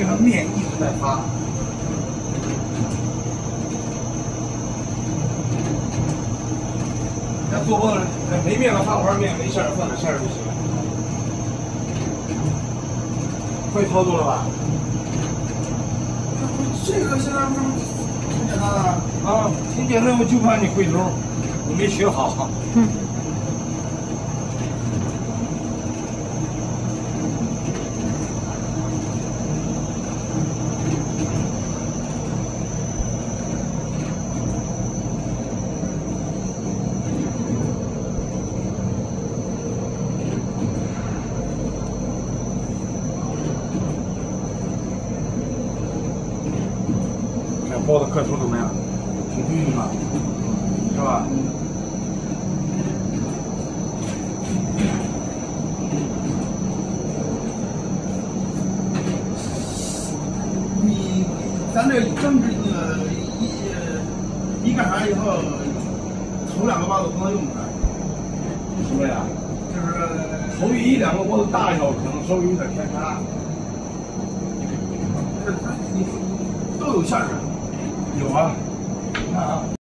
这个面一直在发。那做过没面了，发碗面没馅儿，放点馅儿就行了。会操作了吧？这个现在不是挺简单的啊，挺简单，我就怕你回头你没学好。看包的磕头怎么样？挺均匀吧？是吧？你咱这整治那个一一干啥以后，头两个包子不能用出来，什么呀？就是头一两个包子大小可能稍微有点偏差。这它你都有馅儿啊。有啊，你看啊。